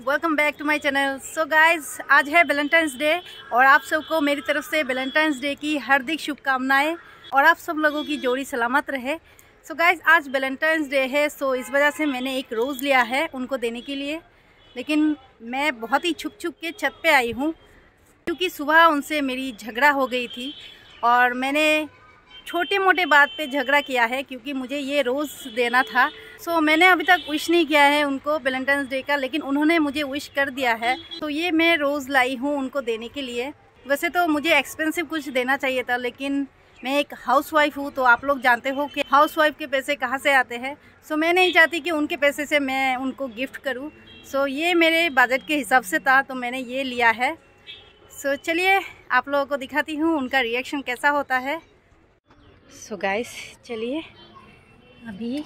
Welcome back to my channel so guys आज है Valentine's day और आप सबको मेरी तरफ़ से वैलेंटाइंस डे की हार्दिक शुभकामनाएँ और आप सब लोगों की जोड़ी सलामत रहे। सो so गाइस आज वैलेंटाइंस डे है सो so इस वजह से मैंने एक रोज़ लिया है उनको देने के लिए। लेकिन मैं बहुत ही छुप छुप के छत पे आई हूँ क्योंकि सुबह उनसे मेरी झगड़ा हो गई थी और मैंने छोटे मोटे बात पे झगड़ा किया है क्योंकि मुझे ये रोज़ देना था। सो so, मैंने अभी तक विश नहीं किया है उनको वैलेंटाइंस डे का लेकिन उन्होंने मुझे विश कर दिया है। तो ये मैं रोज़ लाई हूँ उनको देने के लिए। वैसे तो मुझे एक्सपेंसिव कुछ देना चाहिए था लेकिन मैं एक हाउस वाइफ हूँ तो आप लोग जानते हो कि हाउस वाइफ के पैसे कहाँ से आते हैं? सो मैं नहीं चाहती कि उनके पैसे से मैं उनको गिफ्ट करूँ। सो ये मेरे बजट के हिसाब से था तो मैंने ये लिया है। सो चलिए, आप लोगों को दिखाती हूँ उनका रिएक्शन कैसा होता है। सो गाइस चलिए, अभी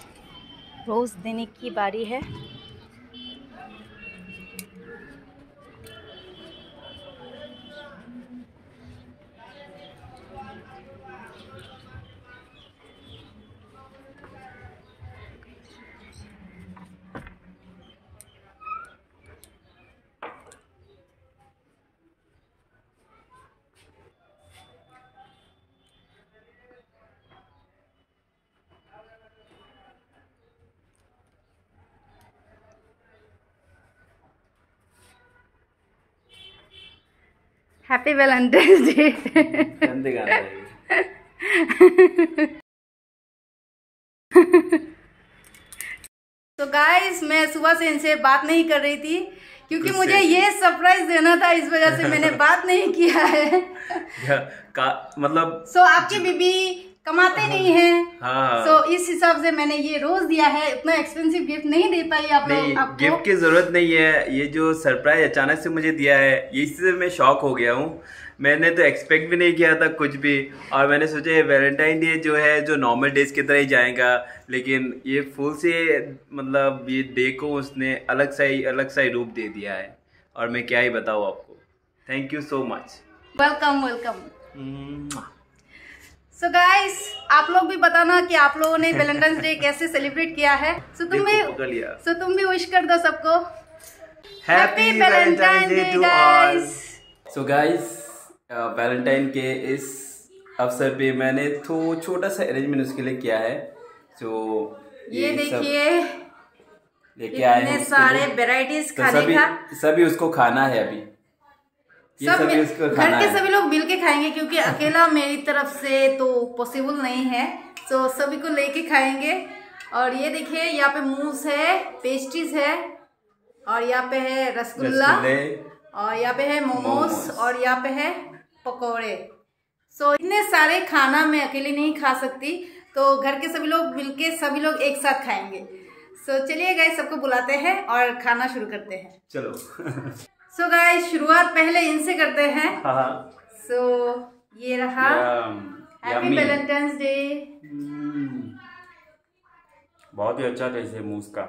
रोज़ देने की बारी है। हैप्पी वैलेंटाइन डे तो गाइस मैं सुबह से इनसे बात नहीं कर रही थी क्योंकि मुझे ये सरप्राइज़ देना था इस वजह से मैंने बात नहीं किया है। का मतलब सो so, आपकी बीबी कमाते नहीं हैं। हाँ। सो so, इस हिसाब से मैंने ये रोज दिया है इतना एक्सपेंसिव गिफ्ट नहीं दे पाई आप लोग गिफ्ट की ज़रूरत नहीं है ये जो सरप्राइज़ अचानक से मुझे दिया है ये इससे मैं शॉक हो गया हूँ। मैंने तो एक्सपेक्ट भी नहीं किया था कुछ भी और मैंने सोचा ये वैलेंटाइन डे जो है जो नॉर्मल डेज़ की तरह ही जाएगा लेकिन ये फुल से मतलब ये डे को उसने अलग सा ही अलग सा ही रूप दे दिया है। और मैं क्या ही बताऊँ आपको। Thank you so much welcome welcome so so guys आप लोग भी बताना कि आप लोगों ने वैलेंटाइंस डे कैसे सेलिब्रेट किया है। सो so तुम भी। सो तुम भी विश कर दो सबको। Happy Valentine day all so guys Valentine के इस अवसर पे मैंने तो छोटा सा अरेंजमेंट उसके लिए किया है। सो ये देखिए लेके आए सारे लिए। वेराइटीज तो खाने सभी का। सभी उसको खाना है अभी। ये सब घर के सभी लोग मिल के खाएँगे क्योंकि अकेला मेरी तरफ़ से तो पॉसिबल नहीं है। तो सभी को लेके खाएँगे। और ये देखिए यहाँ पे मूस है पेस्ट्रीज है और यहाँ पे है रसगुल्ला और यहाँ पे है मोमोज। और यहाँ पे है पकोड़े। सो so, इतने सारे खाना मैं अकेले नहीं खा सकती। तो घर के सभी लोग मिलके सभी लोग एक साथ खाएँगे। सो so, चलिए गाइस सबको बुलाते हैं और खाना शुरू करते हैं। चलो। सो गाइस शुरुआत पहले इनसे करते हैं। हाँ हाँ। सो ये रहा। हैप्पी। वैलेंटाइंस डे बहुत ही अच्छा टेस्ट है मूस का।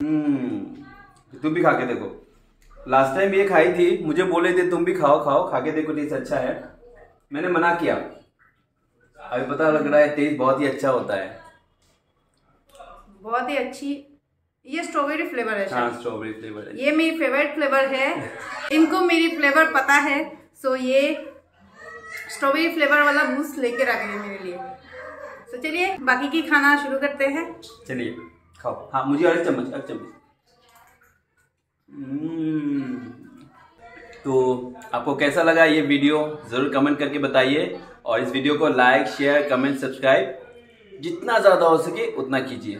हम्म, तुम भी खा के देखो। लास्ट टाइम ये खाई थी मुझे बोले थे तुम भी खाओ खाओ खा के देखो टेस्ट अच्छा है। मैंने मना किया। अभी पता लग रहा है टेस्ट बहुत ही अच्छा होता है। बहुत ही अच्छी ये स्ट्रॉबेरी फ्लेवर है हाँ स्ट्रॉबेरी फ्लेवर है। ये मेरी फेवरेट फ्लेवर है। इनको मेरी फ्लेवर पता है सो ये स्ट्रॉबेरी फ्लेवर वाला मूस लेके रख गए मेरे लिए। तो चलिए बाकी की खाना शुरू करते हैं। चलिए खाओ। हाँ मुझे और चम्मच एक चम्मच। हम्म, तो आपको कैसा लगा ये वीडियो? ज़रूर कमेंट करके बताइए। और इस वीडियो को लाइक शेयर कमेंट सब्सक्राइब जितना ज़्यादा हो सके उतना कीजिए।